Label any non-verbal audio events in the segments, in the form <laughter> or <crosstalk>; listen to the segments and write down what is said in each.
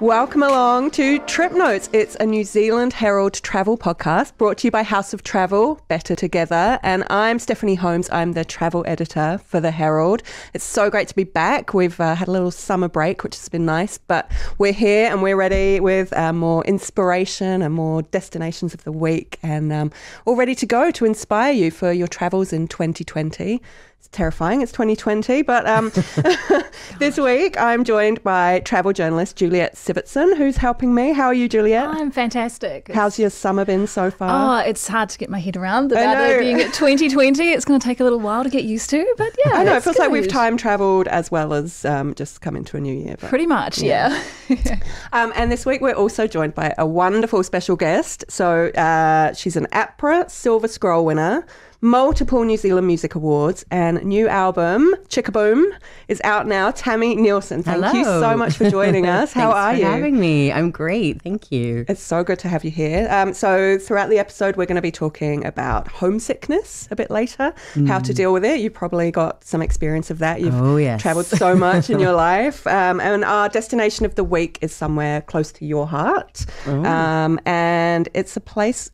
Welcome along to Trip Notes. It's a New Zealand Herald travel podcast brought to you by House of Travel, Better Together. And I'm Stephanie Holmes. I'm the travel editor for the Herald. It's so great to be back. We've uh, had a little summer break, which has been nice, but we're here and we're ready with uh, more inspiration and more destinations of the week and um, all ready to go to inspire you for your travels in 2020 terrifying. It's 2020. But um, <laughs> this week, I'm joined by travel journalist Juliette Sivertsen, who's helping me. How are you, Juliette? I'm fantastic. How's your summer been so far? Oh, it's hard to get my head around about it being at <laughs> 2020. It's going to take a little while to get used to, but yeah. I know. It feels good. like we've time traveled as well as um, just come into a new year. Pretty much, yeah. yeah. <laughs> um, and this week, we're also joined by a wonderful special guest. So uh, she's an APRA Silver Scroll winner multiple New Zealand Music Awards, and new album, Chickaboom, is out now. Tami Neilson, thank Hello. you so much for joining us. <laughs> How are you? having me. I'm great. Thank you. It's so good to have you here. Um, so, throughout the episode, we're going to be talking about homesickness a bit later, mm. how to deal with it. You've probably got some experience of that. You've oh, yes. traveled so much in your <laughs> life. Um, and our destination of the week is somewhere close to your heart. Oh. Um, and it's a place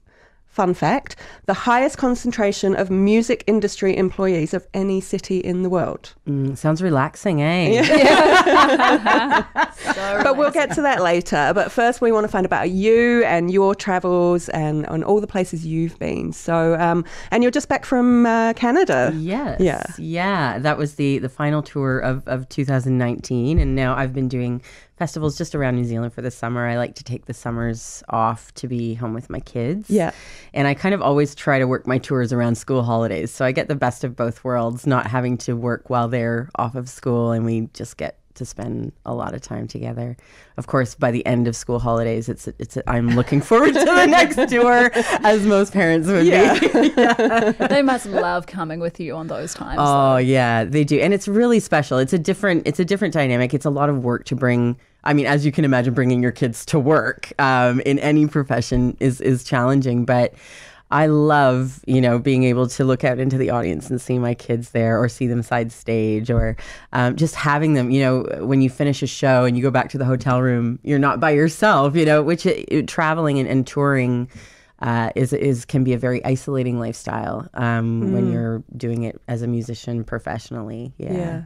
Fun fact the highest concentration of music industry employees of any city in the world. Mm, sounds relaxing, eh? <laughs> Yeah. so but we'll get to that later. But first, we want to find out about you and your travels and, and all the places you've been. So, um, and you're just back from uh, Canada. Yes. Yeah. Yeah. That was the, the final tour of, of 2019. And now I've been doing festivals just around New Zealand for the summer. I like to take the summers off to be home with my kids. Yeah. And I kind of always try to work my tours around school holidays. So I get the best of both worlds, not having to work while they're off of school and we just get to spend a lot of time together. Of course, by the end of school holidays, it's it's I'm looking forward to the next <laughs> tour, as most parents would yeah. be. yeah. <laughs> They must love coming with you on those times. Oh though. yeah, they do, and it's really special. It's a different it's a different dynamic. It's a lot of work to bring. I mean, as you can imagine, bringing your kids to work um, in any profession is is challenging, but I love, you know, being able to look out into the audience and see my kids there or see them side stage or um, just having them, you know, when you finish a show and you go back to the hotel room, you're not by yourself, you know, which it, it, traveling and, and touring uh, is, is can be a very isolating lifestyle um, mm. when you're doing it as a musician professionally. Yeah. yeah.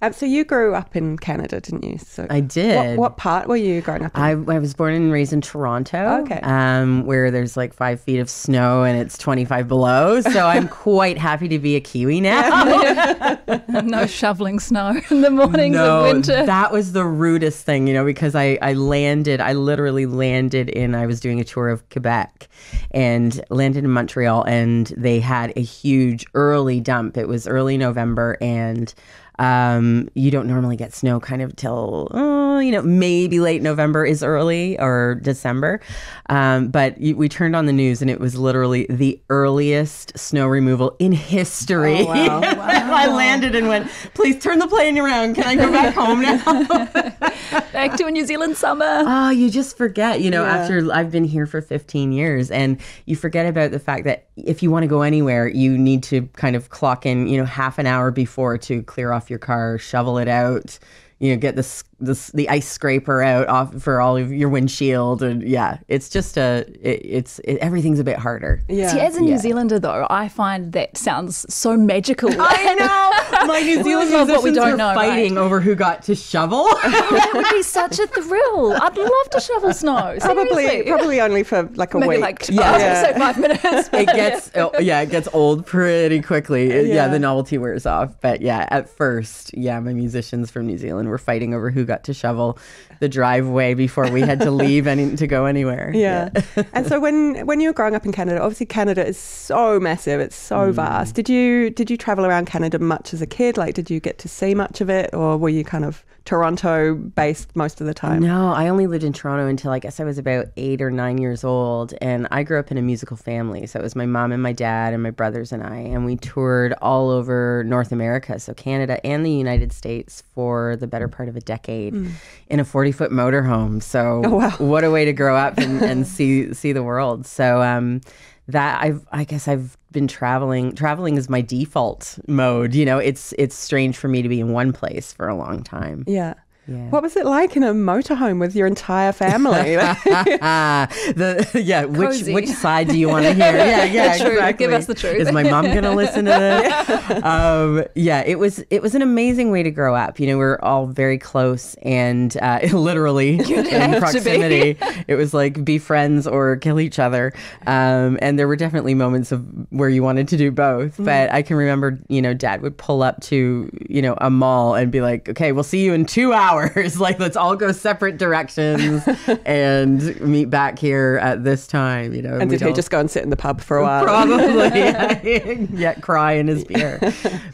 Um, so you grew up in Canada, didn't you? So I did. What, what part were you growing up in? I, I was born and raised in Toronto. Okay. Um, where there's like five feet of snow and it's 25 below. So I'm <laughs> quite happy to be a Kiwi now. <laughs> <laughs> no shoveling snow in the mornings no, of winter. That was the rudest thing, you know, because I, I landed, I literally landed in, I was doing a tour of Quebec and landed in Montreal and they had a huge early dump. It was early November and um, you don't normally get snow kind of till, oh, you know, maybe late November is early or December. Um, but you, we turned on the news and it was literally the earliest snow removal in history. Oh, wow. <laughs> wow. I landed and went, please turn the plane around. Can I go back home now? <laughs> back to a New Zealand summer. Oh, you just forget, you know, yeah. after I've been here for 15 years and you forget about the fact that if you want to go anywhere, you need to kind of clock in, you know, half an hour before to clear off your car, shovel it out, you know, get this the the ice scraper out off for all of your windshield and yeah it's just a it, it's it, everything's a bit harder. Yeah. See, as a yeah. new zealander though i find that sounds so magical. <laughs> I know. <laughs> My new zealand musicians what we don't know, fighting right? over who got to shovel. <laughs> That would be such a thrill. I'd love to shovel snow. Probably Seriously. probably only for like a Maybe week. like yeah, yeah. So five minutes. It gets oh, yeah it gets old pretty quickly. Uh, yeah. yeah. the novelty wears off. But yeah at first yeah my musicians from new zealand were fighting over who got to shovel the driveway before we had to <laughs> leave any to go anywhere. Yeah. yeah. <laughs> and so when when you were growing up in Canada, obviously Canada is so massive, it's so mm. vast. Did you did you travel around Canada much as a kid? Like did you get to see much of it or were you kind of Toronto based most of the time? No, I only lived in Toronto until I guess I was about eight or nine years old. And I grew up in a musical family. So it was my mom and my dad and my brothers and I. And we toured all over North America, so Canada and the United States for the better part of a decade mm. in a 40 foot motorhome. So <laughs> oh, wow. what a way to grow up and, and see, see the world. So, um, that I've I guess I've been traveling traveling is my default mode you know? It's it's strange for me to be in one place for a long time. Yeah Yeah. What was it like in a motorhome with your entire family? <laughs> the yeah, which Cozy. which side do you want to hear? <laughs> Yeah, yeah, True. exactly. Give us the truth. Is my mom gonna listen to this? <laughs> um, yeah, it was it was an amazing way to grow up. You know, we are all very close and uh, literally in proximity. It was like be friends or kill each other. Um, and there were definitely moments of where you wanted to do both. Mm-hmm. But I can remember, you know, Dad would pull up to you know a mall and be like, "Okay, we'll see you in two hours. <laughs> like, let's all go separate directions <laughs> and meet back here at this time." You know, and did he just go and sit in the pub for a while? probably <laughs> yet cry in his beer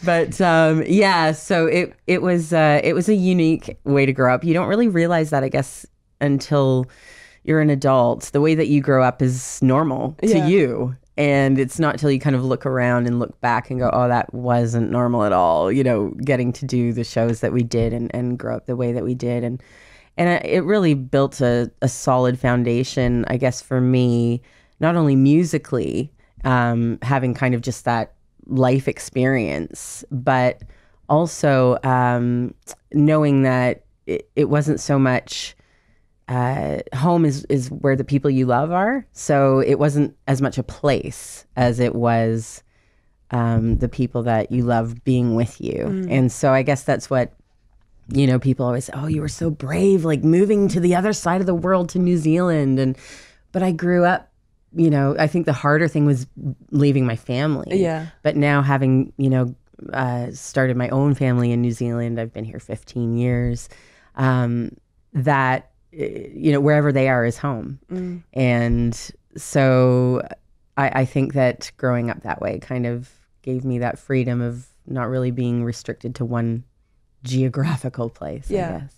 but um, yeah so it it was uh, it was a unique way to grow up you don't really realize that i guess until you're an adult the way that you grow up is normal to Yeah. you and it's not till you kind of look around and look back and go oh that wasn't normal at all you know getting to do the shows that we did and, and grow up the way that we did. And and it really built a, a solid foundation i guess for me not only musically um, having kind of just that life experience but also um, knowing that it, it wasn't so much uh, home is is where the people you love are. So it wasn't as much a place as it was um, the people that you love being with you. And so I guess that's what you know. People always say, "Oh, you were so brave, like moving to the other side of the world to New Zealand." And but I grew up. You know, I think the harder thing was leaving my family. Yeah. But now having you know uh, started my own family in New Zealand, I've been here 15 years. Um, that you know wherever they are is home, mm. and so I, I think that growing up that way kind of gave me that freedom of not really being restricted to one geographical place. Yeah. I guess.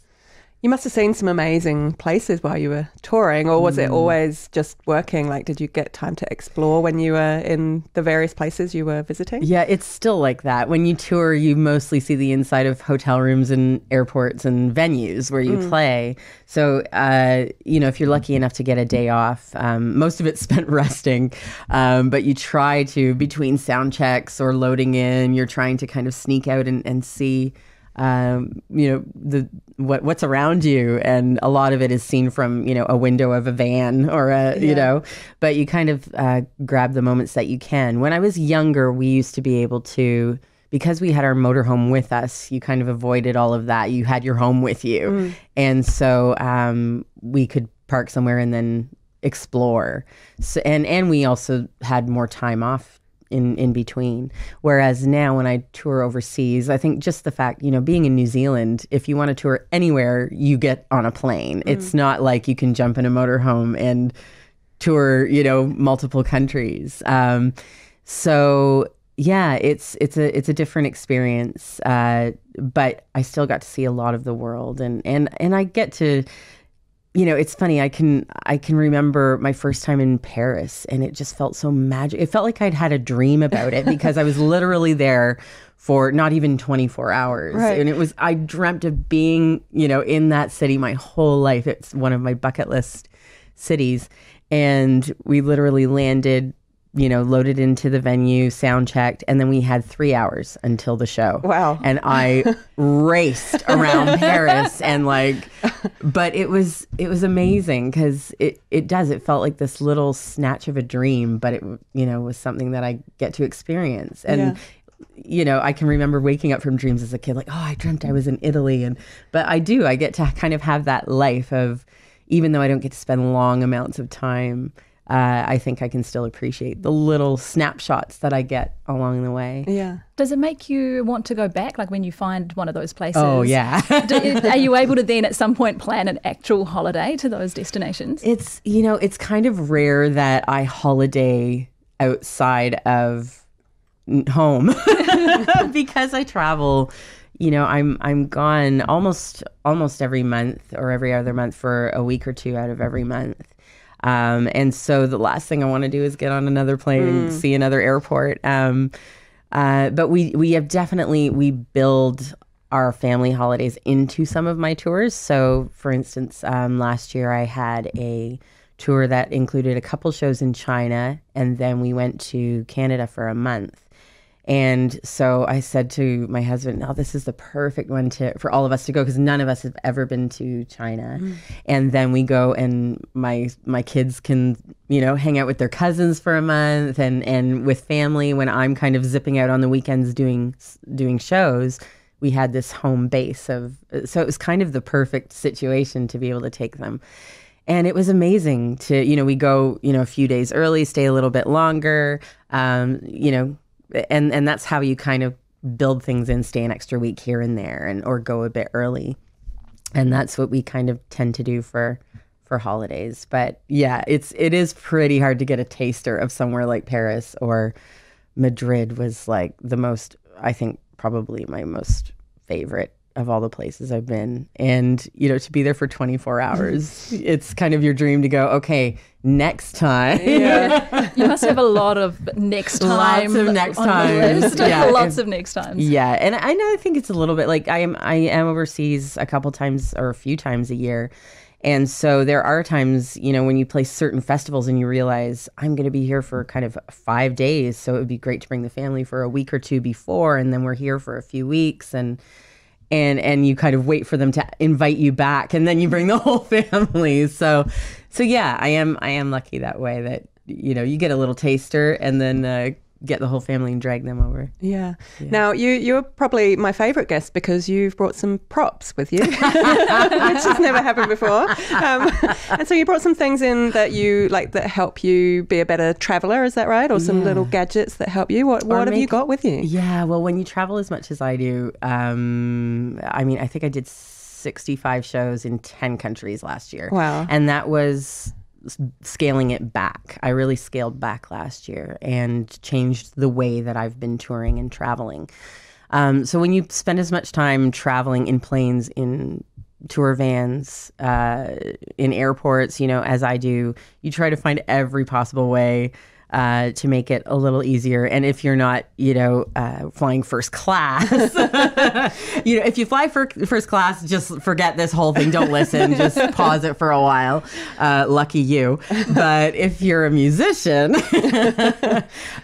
You must have seen some amazing places while you were touring, or was it always just working? Like, did you get time to explore when you were in the various places you were visiting? Yeah, it's still like that. When you tour, you mostly see the inside of hotel rooms and airports and venues where you play. So, uh, you know, if you're lucky enough to get a day off, um, most of it's <laughs> spent resting. Um, but you try to, between sound checks or loading in, you're trying to kind of sneak out and, and see. Um, you know the what what's around you, and a lot of it is seen from you know a window of a van <laughs> or a you know, but you kind of uh, grab the moments that you can. When I was younger, we used to be able to because we had our motorhome with us. You kind of avoided all of that. You had your home with you, and so um, we could park somewhere and then explore. So, and and we also had more time off in in between. Whereas now, when I tour overseas, I think just the fact you know being in New Zealand, if you want to tour anywhere, you get on a plane. It's not like you can jump in a motorhome and tour you know multiple countries. Um, so yeah, it's it's a it's a different experience, uh, but I still got to see a lot of the world, and and and I get to you know it's funny i can i can remember my first time in paris and it just felt so magic it felt like i'd had a dream about it because i was <laughs> literally there for not even 24 hours. Right. and it was i dreamt of being you know in that city my whole life. It's one of my bucket list cities. And we literally landed you know loaded into the venue sound checked and then we had three hours until the show Wow. and I <laughs> raced around Paris and like, but it was it was amazing because it it does it felt like this little snatch of a dream, but it you know was something that I get to experience and. Yeah. You know, I can remember waking up from dreams as a kid, like, oh, I dreamt I was in Italy, and but I do. I get to kind of have that life of, even though I don't get to spend long amounts of time, uh, I think I can still appreciate the little snapshots that I get along the way. Yeah. Does it make you want to go back? Like when you find one of those places? Oh yeah. Do, <laughs> are you able to then at some point plan an actual holiday to those destinations? It's you know, it's kind of rare that I holiday outside of home <laughs> <laughs> because I travel. You know, I'm I'm gone almost almost every month or every other month for a week or two out of every month. Um, and so the last thing I want to do is get on another plane and see another airport. Um, uh, but we we have definitely we build our family holidays into some of my tours. So, for instance, um, last year I had a tour that included a couple shows in China, and then we went to Canada for a month. And so I said to my husband, "Now this is the perfect one to for all of us to go because none of us have ever been to China." Mm. And then we go, and my my kids can you know hang out with their cousins for a month, and and with family when I'm kind of zipping out on the weekends doing doing shows. We had this home base of so it was kind of the perfect situation to be able to take them and it was amazing to you know we go you know a few days early stay a little bit longer um, you know and and that's how you kind of build things in, stay an extra week here and there, and or go a bit early, and that's what we kind of tend to do for for holidays. But yeah, it's it is pretty hard to get a taster of somewhere like Paris or Madrid was like the most I think probably my most favorite of all the places I've been. And, you know, to be there for 24 hours, it's kind of your dream to go, okay, next time. Yeah. <laughs> you must have a lot of next time. Lots of next times. Yeah. Lots of next times. Yeah. And I know I think it's a little bit like I am I am overseas a couple times or a few times a year. And so there are times, you know, when you play certain festivals and you realize I'm going to be here for kind of five days. So it would be great to bring the family for a week or two before. And then we're here for a few weeks. And and and you kind of wait for them to invite you back and then you bring the <laughs> whole family. So so yeah i am i am lucky that way that you know you get a little taster and then uh, get the whole family and drag them over. Yeah. yeah. Now you you're probably my favorite guest because you've brought some props with you, <laughs> which has never happened before. Um, <laughs> and so you brought some things in that you like that help you be a better traveler. Is that right? Or some yeah. little gadgets that help you. What what have make, you got with you? Yeah. Well, when you travel as much as I do, um, I mean, I think I did. 65 shows in 10 countries last year. Wow. And that was scaling it back. I really scaled back last year and changed the way that I've been touring and traveling. Um, so when you spend as much time traveling in planes, in tour vans, uh, in airports, you know, as I do, you try to find every possible way uh, to make it a little easier. And if you're not, you know, uh, flying first class, <laughs> you know, if you fly for first class, just forget this whole thing. Don't listen. just <laughs> pause it for a while. Uh, lucky you. But if you're a musician <laughs>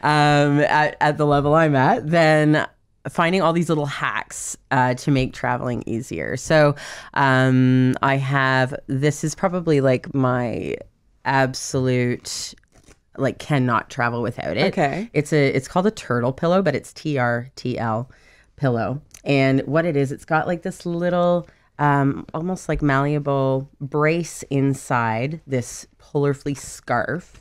um, at, at the level I'm at, then finding all these little hacks uh, to make traveling easier. So um, I have this is probably like my absolute like cannot travel without it. Okay. It's a it's called a turtle pillow, but it's T R T L pillow. And what it is, it's got like this little um, almost like malleable brace inside this polar fleece scarf.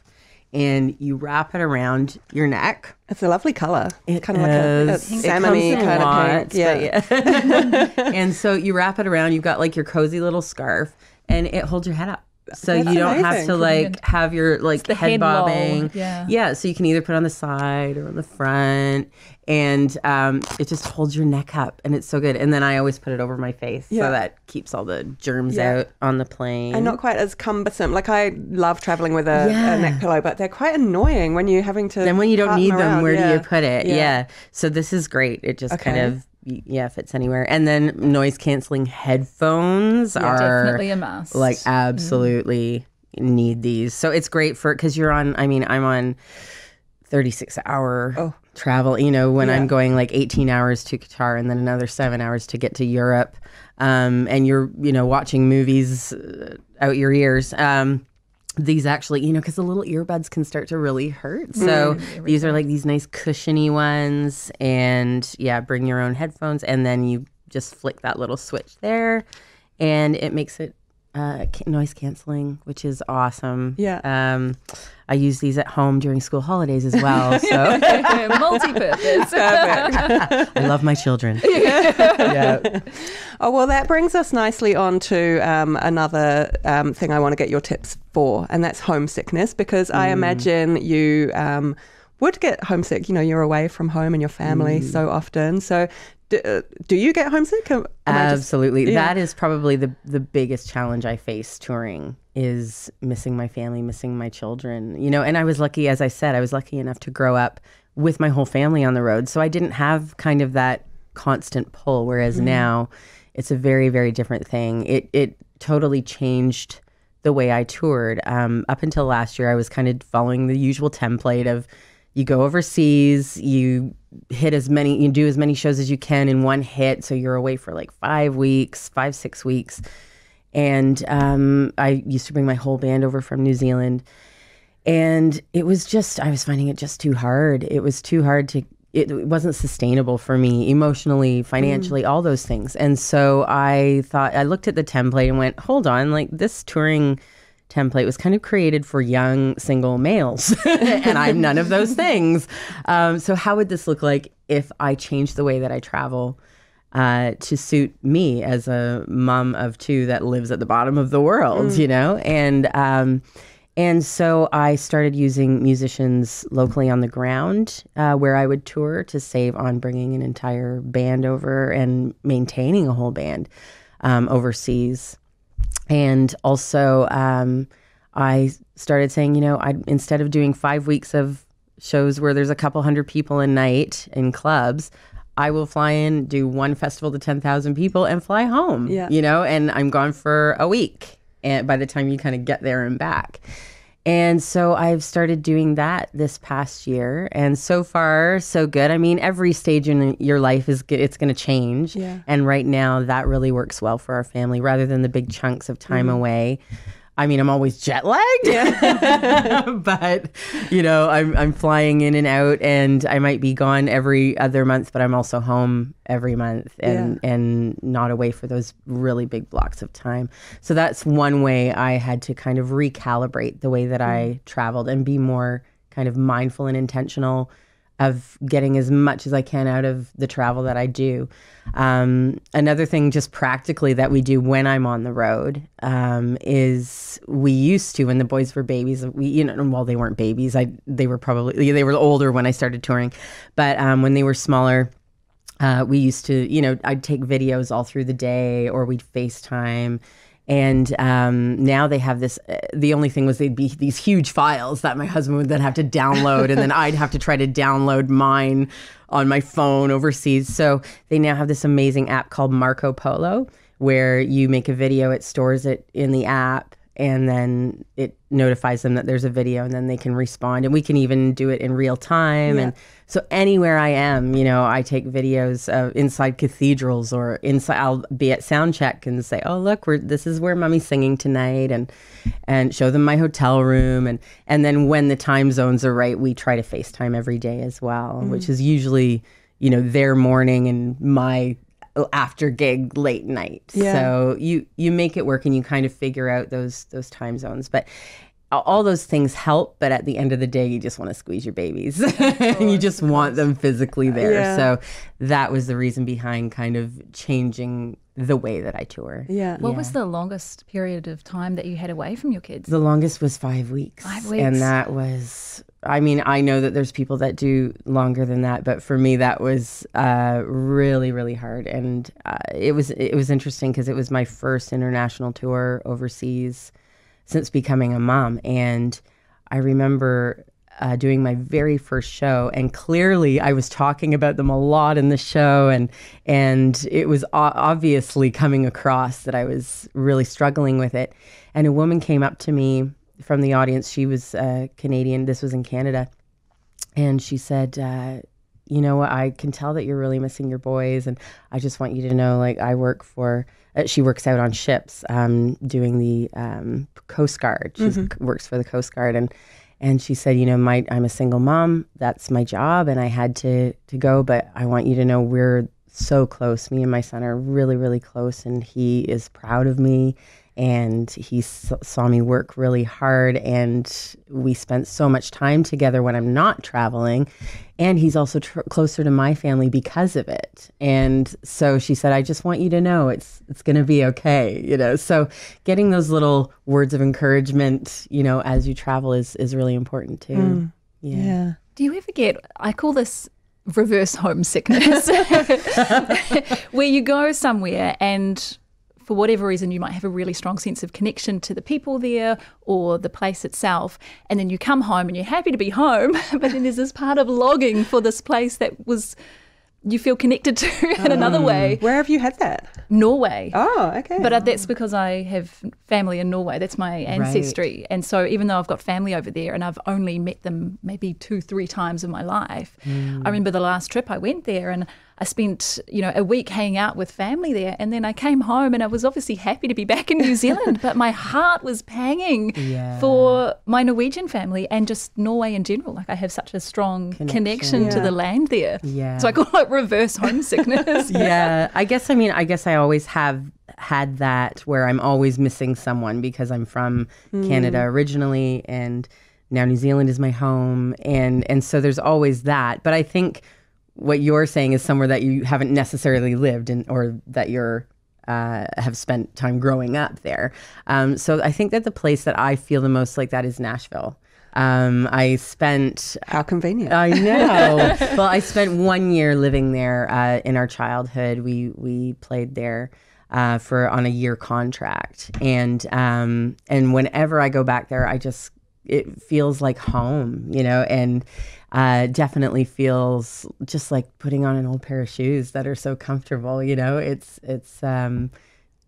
And you wrap it around your neck. It's a lovely color. It's kind of like a, a salmon kind of pink. Yeah. yeah. <laughs> and so you wrap it around. You've got like your cozy little scarf, and it holds your head up so That's you don't amazing. have to like have your like head, head bobbing. Yeah. Yeah. So you can either put on the side or on the front, and um, it just holds your neck up, and it's so good. And then I always put it over my face yeah. so that keeps all the germs yeah. out on the plane. And not quite as cumbersome. Like I love traveling with a, yeah. a, neck pillow, but they're quite annoying when you're having to. Then when you don't need them, around. where do you put it? Yeah. So this is great. It just okay. kind of yeah fits anywhere and then noise canceling headphones yeah, are definitely a must like mm. absolutely mm. need these so it's great for because you're on i mean i'm on 36 hour oh. travel you know when yeah. i'm going like 18 hours to qatar and then another seven hours to get to europe um, and you're you know watching movies uh, out your ears um, these actually, you know, because the little earbuds can start to really hurt. So mm, these are like these nice cushiony ones. And yeah, bring your own headphones. And then you just flick that little switch there. And it makes it uh, noise canceling, which is awesome. Yeah. Um, I use these at home during school holidays as well. <laughs> So multi-purpose. <laughs> I love my children. <laughs> yeah. Oh well, that brings us nicely on to um, another um, thing I want to get your tips for, and that's homesickness, because mm. I imagine you. Um, would get homesick. You know, you're away from home and your family mm. so often. So, do, uh, do you get homesick? Absolutely. Just, yeah. That is probably the the biggest challenge I face touring is missing my family, missing my children. You know, and I was lucky as I said, I was lucky enough to grow up with my whole family on the road. So I didn't have kind of that constant pull whereas mm. now it's a very very different thing. It it totally changed the way I toured. Um, up until last year I was kind of following the usual template of you go overseas, you hit as many, you do as many shows as you can in one hit. So you're away for like five weeks, five, six weeks. And um, I used to bring my whole band over from New Zealand. And it was just, I was finding it just too hard. It was too hard to, it, it wasn't sustainable for me emotionally, financially, mm. all those things. And so I thought, I looked at the template and went, hold on, like this touring template was kind of created for young single males, <laughs> and I'm none of those things. Um, so, how would this look like if I changed the way that I travel uh, to suit me as a mom of two that lives at the bottom of the world, mm. you know? And um, and so I started using musicians locally on the ground uh, where I would tour to save on bringing an entire band over and maintaining a whole band um, overseas. And also, um, I started saying, you know, I instead of doing five weeks of shows where there's a couple hundred people a night in clubs, I will fly in, do one festival to 10,000 people and fly home, yeah. you know, and I'm gone for a week. And by the time you kind of get there and back. And so I've started doing that this past year, and so far so good. I mean, every stage in your life is it's going to change, yeah. and right now that really works well for our family, rather than the big chunks of time mm-hmm. away. I mean, I'm always jet lagged, <laughs> but you know, I'm I'm flying in and out, and I might be gone every other month, but I'm also home every month, and yeah. and not away for those really big blocks of time. So that's one way I had to kind of recalibrate the way that mm. I traveled and be more kind of mindful and intentional of getting as much as I can out of the travel that I do. Um, another thing, just practically, that we do when I'm on the road um, is we used to when the boys were babies. We, you know, well, they weren't babies. I they were probably they were older when I started touring, but um, when they were smaller. Uh, we used to, you know, I'd take videos all through the day, or we'd FaceTime, and um, now they have this. Uh, the only thing was they'd be these huge files that my husband would then have to download, and then I'd have to try to download mine on my phone overseas. So they now have this amazing app called Marco Polo, where you make a video, it stores it in the app, and then it notifies them that there's a video and then they can respond and we can even do it in real time yeah. and so anywhere i am you know i take videos of inside cathedrals or inside i'll be at sound check and say oh look we're this is where mommy's singing tonight and and show them my hotel room and and then when the time zones are right we try to facetime every day as well mm. which is usually you know their morning and my after gig late night. Yeah. So you you make it work and you kind of figure out those those time zones. But all those things help, but at the end of the day, you just want to squeeze your babies <laughs> and you just want them physically there. Yeah. So that was the reason behind kind of changing the way that I tour. Yeah. What yeah. was the longest period of time that you had away from your kids? The longest was five weeks. Five weeks. And that was I mean, I know that there's people that do longer than that, but for me, that was uh, really, really hard. And uh, it was it was interesting because it was my first international tour overseas since becoming a mom, and I remember uh, doing my very first show, and clearly I was talking about them a lot in the show, and and it was obviously coming across that I was really struggling with it. And a woman came up to me from the audience. She was uh, Canadian. This was in Canada, and she said, uh, "You know what? I can tell that you're really missing your boys, and I just want you to know, like, I work for." Uh, she works out on ships, um, doing the um, Coast Guard. She mm-hmm. works for the Coast Guard, and and she said, "You know, my I'm a single mom. That's my job, and I had to to go, but I want you to know we're." so close. Me and my son are really, really close, and he is proud of me and he s- saw me work really hard and we spent so much time together when i'm not traveling and he's also tr- closer to my family because of it and so she said i just want you to know it's it's going to be okay you know so getting those little words of encouragement you know as you travel is is really important too mm. yeah. yeah do you ever get i call this reverse homesickness <laughs> <laughs> where you go somewhere and for whatever reason, you might have a really strong sense of connection to the people there or the place itself. And then you come home and you're happy to be home, <laughs> but then there's this part of logging for this place that was you feel connected to <laughs> in another way. Where have you had that? Norway. Oh, okay. But uh, that's because I have family in Norway. That's my ancestry. And so even though I've got family over there and I've only met them maybe two, three times in my life, I remember the last trip I went there and I spent, you know, a week hanging out with family there. And then I came home and I was obviously happy to be back in New Zealand, but my <laughs> heart was panging Yeah. for my Norwegian family and just Norway in general. Like I have such a strong connection, to Yeah. the land there. Yeah. So I call it reverse homesickness. <laughs> yeah i guess i mean i guess i always have had that where i'm always missing someone because i'm from hmm. canada originally and now new zealand is my home and and so there's always that but i think what you're saying is somewhere that you haven't necessarily lived in or that you're uh, have spent time growing up there um, so i think that the place that i feel the most like that is nashville um, i spent How convenient. I know. <laughs> well, I spent one year living there uh, in our childhood. We we played there uh, for on a year contract, and um, and whenever I go back there, I just it feels like home, you know, and uh, definitely feels just like putting on an old pair of shoes that are so comfortable. You know, it's it's. Um,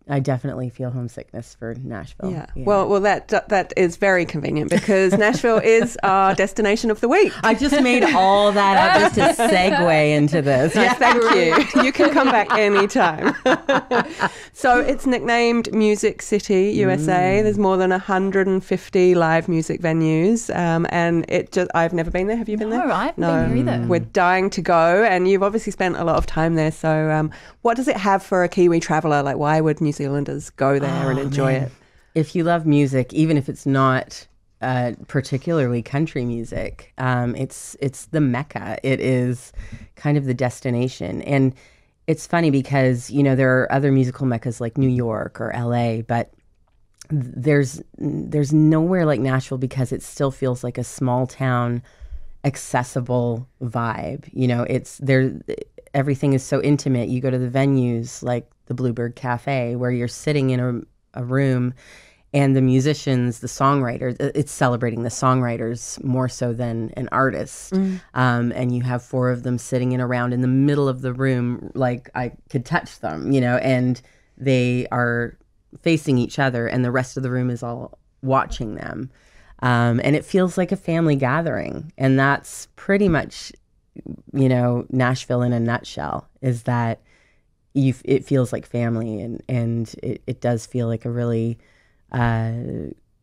I definitely feel homesickness for Nashville. yeah. Well, well, that that is very convenient because <laughs> Nashville is our destination of the week. I just made all that up just to segue into this. Yes, thank you. <laughs> You can come back anytime. <laughs> so it's nicknamed Music City, USA. There's more than 150 live music venues, um, and it just I've never been there. Have you been there? No, I haven't been there either. We're dying to go, and you've obviously spent a lot of time there. So, um, what does it have for a Kiwi traveller? Like, why would New Zealanders go there and enjoy it? if you love music, even if it's not uh, particularly country music, um, it's it's the mecca. It is kind of the destination, and it's funny because you know there are other musical meccas like New York or L.A., but there's there's nowhere like Nashville because it still feels like a small town, accessible vibe. You know, it's there. Everything is so intimate. You go to the venues like the Bluebird Cafe where you're sitting in a, a room and the musicians, the songwriters, it's celebrating the songwriters more so than an artist. Um, and you have four of them sitting in a round in the middle of the room, like I could touch them, you know, and they are facing each other, and the rest of the room is all watching them. Um, and it feels like a family gathering. And that's pretty much, you know, Nashville in a nutshell is that you, f- it feels like family and, and it, it does feel like a really, uh,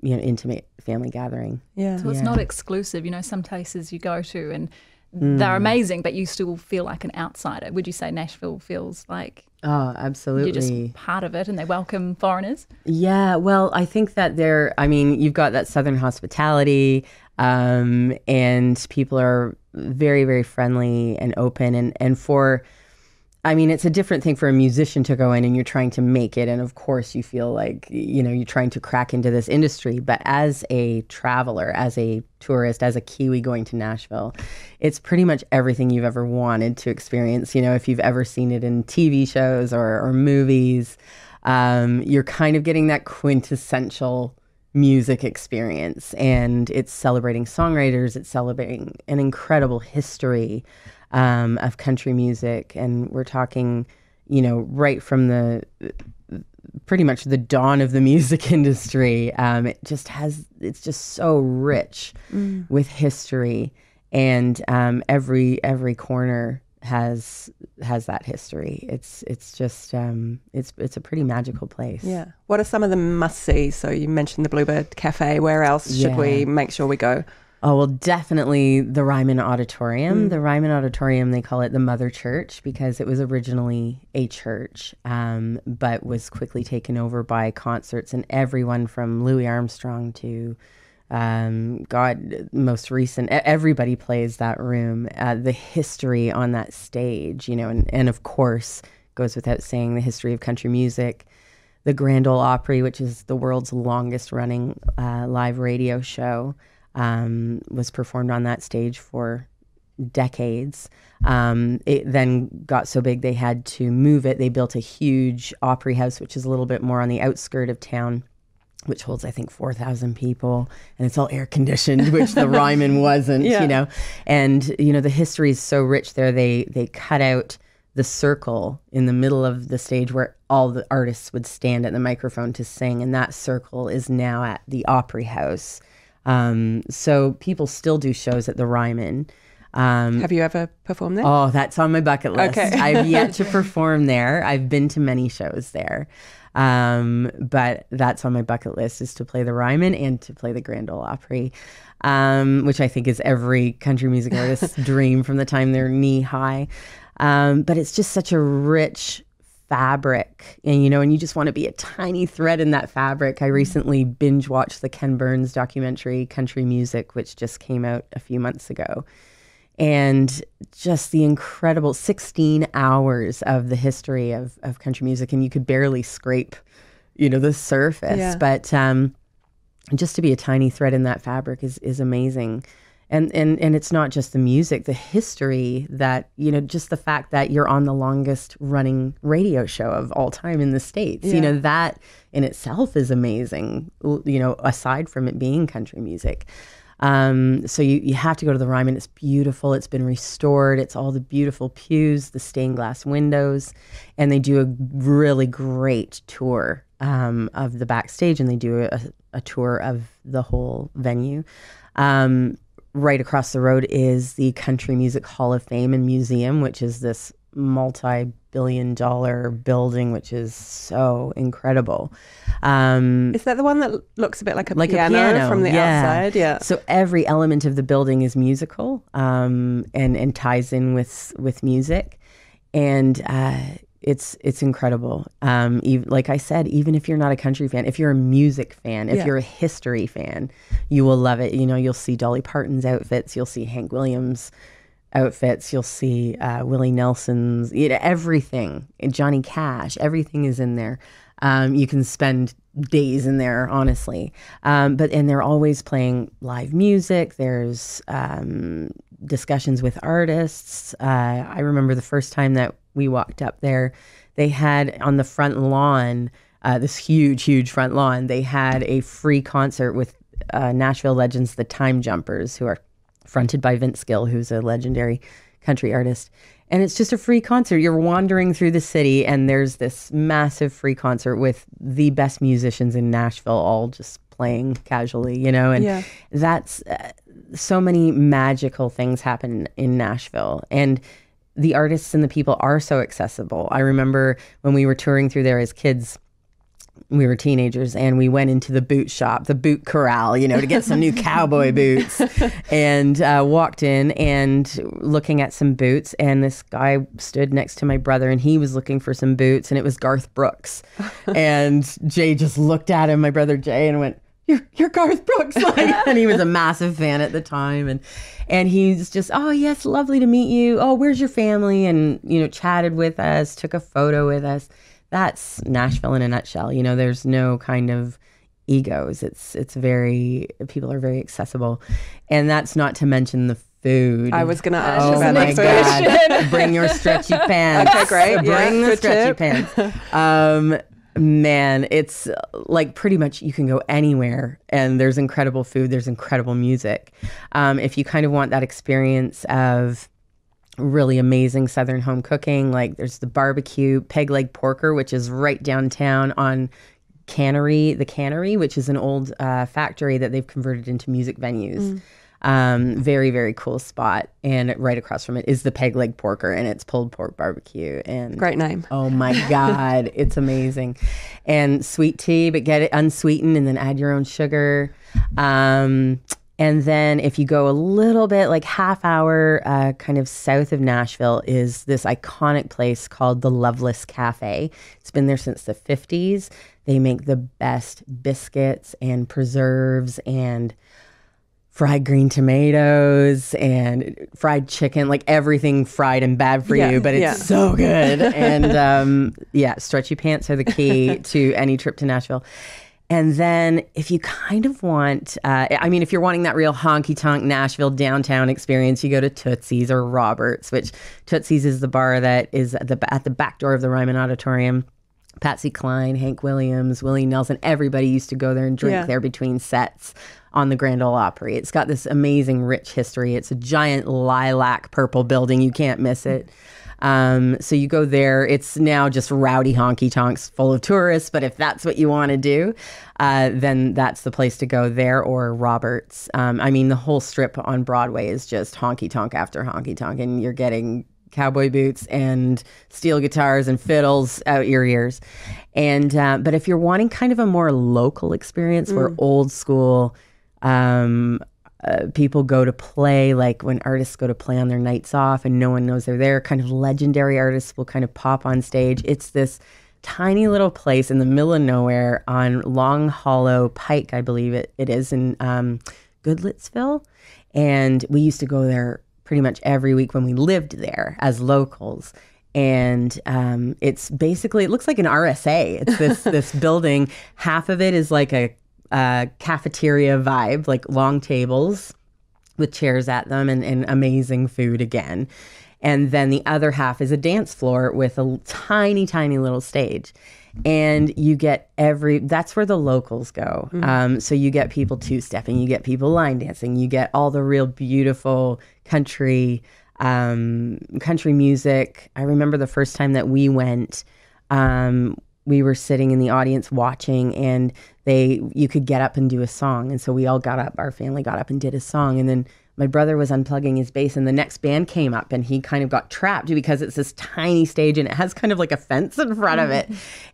you know, intimate family gathering. Yeah. So it's not exclusive. You know, some places you go to and they're amazing, but you still feel like an outsider. Would you say Nashville feels like Oh, absolutely. you're just part of it and they welcome foreigners? Yeah, well, I think that there, I mean, you've got that Southern hospitality, um, and people are very, very friendly and open. And, and for, I mean, it's a different thing for a musician to go in and you're trying to make it. And of course, you feel like, you know, you're trying to crack into this industry. But as a traveler, as a tourist, as a Kiwi going to Nashville, it's pretty much everything you've ever wanted to experience. You know, if you've ever seen it in TV shows or, or movies, um, you're kind of getting that quintessential music experience. And it's celebrating songwriters, it's celebrating an incredible history um, of country music. And we're talking, you know, right from the pretty much the dawn of the <laughs> music industry. Um, it just has, it's just so rich with history. And um, every every corner has has that history. It's it's just um, it's it's a pretty magical place. Yeah. What are some of the must see? So you mentioned the Bluebird Cafe. Where else should we make sure we go? Oh, well, definitely the Ryman Auditorium. The Ryman Auditorium, they call it the Mother Church because it was originally a church, um, but was quickly taken over by concerts and everyone from Louis Armstrong to um, God, most recent, everybody plays that room. Uh, the history on that stage, you know, and, and of course, goes without saying, the history of country music the Grand Ole Opry, which is the world's longest running uh, live radio show, um, was performed on that stage for decades. Um, it then got so big they had to move it. They built a huge Opry house, which is a little bit more on the outskirt of town. which holds I think four thousand people, and it's all air conditioned, <laughs> which the Ryman wasn't, Yeah. you know. And you know the history is so rich there. They they cut out the circle in the middle of the stage where all the artists would stand at the microphone to sing, and that circle is now at the Opry House. Um, so people still do shows at the Ryman. Um, Have you ever performed there? Oh, that's on my bucket list. Okay. <laughs> I've yet to <laughs> perform there. I've been to many shows there. Um, but that's on my bucket list is to play the Ryman and to play the Grand Ole Opry, um, which I think is every country music artist's <laughs> dream from the time they're knee high. Um, but it's just such a rich fabric and you know and you just want to be a tiny thread in that fabric. I recently binge watched the ken burns documentary country music which just came out a few months ago. And just the incredible 16 hours of the history of, of country music and you could barely scrape you know the surface. Yeah. but um, just to be a tiny thread in that fabric is is amazing and and and it's not just the music the history that you know just the fact that you're on the longest running radio show of all time in the states you know that in itself is amazing you know aside from it being country music um, so you, you have to go to the Ryman. It's beautiful. It's been restored. It's all the beautiful pews, the stained glass windows, and they do a really great tour um, of the backstage, and they do a, a tour of the whole venue. Um, right across the road is the Country Music Hall of Fame and Museum, which is this multi-billion dollar building, which is so incredible. Um, Is that the one that looks a bit like a, like piano, a piano from the yeah. outside? Yeah. So every element of the building is musical, um, and and ties in with with music, and uh, it's it's incredible. Um, ev like I said, even if you're not a country fan, if you're a music fan, if Yeah. you're a history fan, you will love it. You know, you'll see Dolly Parton's outfits, you'll see Hank Williams outfits, you'll see uh, Willie Nelson's, you know, everything, Johnny Cash, everything is in there. Um, you can spend days in there, honestly. Um, but and they're always playing live music. There's um, discussions with artists. Uh, I remember the first time that we walked up there, they had on the front lawn, uh, this huge, huge front lawn. They had a free concert with uh, Nashville legends, the Time Jumpers, who are fronted by Vince Gill, who's a legendary country artist. And it's just a free concert. You're wandering through the city, and there's this massive free concert with the best musicians in Nashville, all just playing casually, you know? And Yeah. that's uh, so many magical things happen in Nashville. And the artists and the people are so accessible. I remember when we were touring through there as kids, we were teenagers and we went into the boot shop, the boot corral, you know, to get some new <laughs> cowboy boots and uh, walked in and looking at some boots. And this guy stood next to my brother and he was looking for some boots and it was Garth Brooks. <laughs> and Jay just looked at him, my brother Jay, and went, you're, you're Garth Brooks. <laughs> Like, and he was a massive fan at the time. And, and he's just, oh, yes, lovely to meet you. Oh, where's your family? And, you know, chatted with us, took a photo with us that's Nashville in a nutshell. You know, there's no kind of egos. It's it's very people are very accessible, and that's not to mention the food. I was going to ask Oh you about my that god! Bring your stretchy <laughs> pants. Okay, great. Bring Yeah, the stretchy tip. pants. <laughs> Um, man, it's uh, like pretty much you can go anywhere, and there's incredible food. There's incredible music. Um, if you kind of want that experience of really amazing southern home cooking. Like there's the barbecue peg leg porker, which is right downtown on Cannery, the Cannery, which is an old uh, factory that they've converted into music venues. Um, very very cool spot, and right across from it is the peg leg porker, and it's pulled pork barbecue. And Great name. Oh my God, it's amazing. And sweet tea, but get it unsweetened and then add your own sugar. Um, and then if you go a little bit, like half hour uh, kind of south of Nashville, is this iconic place called the Loveless Cafe. It's been there since the 50s. They make the best biscuits and preserves and fried green tomatoes and fried chicken, like everything fried and bad for Yeah, you, but it's yeah. so good. and um, yeah, stretchy pants are the key <laughs> to any trip to Nashville. And then if you kind of want, uh, I mean, if you're wanting that real honky tonk Nashville downtown experience, you go to Tootsie's or Roberts, which Tootsie's is the bar that is at the, at the back door of the Ryman Auditorium. Patsy Cline, Hank Williams, Willie Nelson, everybody used to go there and drink Yeah. there between sets on the Grand Ole Opry. It's got this amazing, rich history. It's a giant lilac purple building. You can't miss it. Um, so you go there. It's now just rowdy honky tonks full of tourists. But if that's what you want to do, uh, then that's the place to go there or Roberts. Um, I mean, the whole strip on Broadway is just honky tonk after honky tonk, and you're getting cowboy boots and steel guitars and fiddles out your ears. And uh, but if you're wanting kind of a more local experience, where old school um, uh, people go to play, like when artists go to play on their nights off and no one knows they're there, kind of legendary artists will kind of pop on stage. It's this tiny little place in the middle of nowhere on Long Hollow Pike, I believe it, it is in um, Goodlettsville. And we used to go there pretty much every week when we lived there as locals. And um, it's basically, it looks like an RSA. It's this, <laughs> this building. Half of it is like a uh, cafeteria vibe, like long tables with chairs at them and, and amazing food again. And then the other half is a dance floor with a tiny, tiny little stage. And you get every, that's where the locals go. Um, so you get people two stepping, you get people line dancing, you get all the real beautiful country, um, country music. I remember the first time that we went, um, we were sitting in the audience watching and they you could get up and do a song. And so we all got up our family got up and did a song. And then my brother was unplugging his bass and the next band came up and he kind of got trapped because it's this tiny stage and it has kind of like a fence in front of it.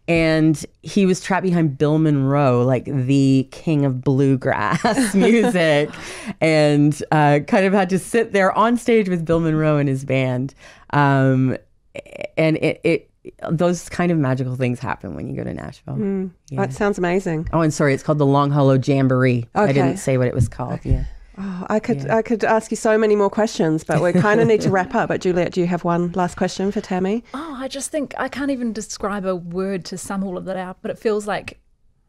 And he was trapped behind bill monroe like the king of bluegrass <laughs> music. And uh, kind of had to sit there on stage with bill monroe and his band. Um, and it, it those kind of magical things happen when you go to Nashville. Hmm. That sounds amazing. Oh, and sorry, it's called the Long Hollow Jamboree. I didn't say what it was called. Yeah. Oh, I could I could ask you so many more questions, but we kind of need to <laughs> wrap up. But Juliette, do you have one last question for Tami? Oh, I just think I can't even describe a word to sum all of that out, but it feels like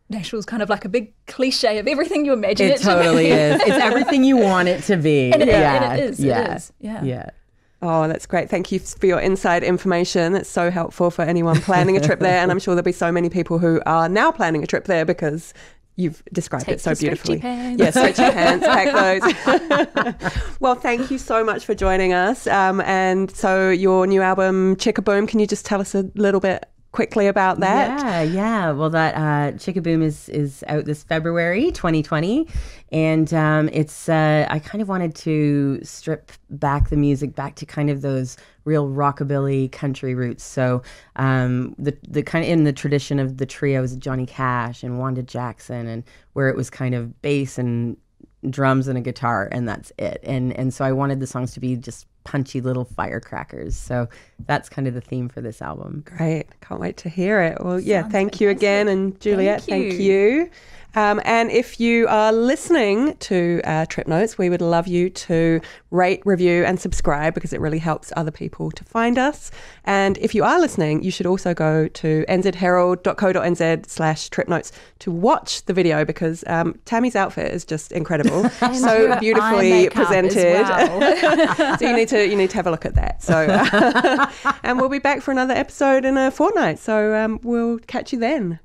Nashville's kind of like a big cliche of everything you imagine it, to be. It totally to is. It's everything you want it to be. <laughs> And it- yeah. and it is, Yeah. is, yeah. Yeah. Oh, that's great. Thank you for your inside information. It's so helpful for anyone planning a trip there. And I'm <laughs> sure there'll be so many people who are now planning a trip there because you've described Take it so stretchy beautifully. pants. Yeah, stretch your pants, pack <laughs> those. <laughs> well, thank you so much for joining us. Um, and so, your new album, Chickaboom, can you just tell us a little bit quickly about that? Yeah, yeah. Well, that uh, Chickaboom is is out this February, 2020, and um, it's. Uh, I kind of wanted to strip back the music back to kind of those real rockabilly country roots. So um, the the kind of in the tradition of the trios Johnny Cash and Wanda Jackson, and where it was kind of bass and drums and a guitar, and that's it. And and so I wanted the songs to be just punchy little firecrackers. So that's kind of the theme for this album. Great. Can't wait to hear it. Well, yeah, Sounds thank you again. And Juliette, Thank thank you. Um, and if you are listening to uh, Trip Notes, we would love you to rate, review, and subscribe because it really helps other people to find us. And if you are listening, you should also go to nzherald.co.nz slash trip notes to watch the video because um, Tami's outfit is just incredible. <laughs> so beautifully presented. well. <laughs> <laughs> so you need to you need to have a look at that. So, and we'll be back for another episode in a fortnight. So um, we'll catch you then.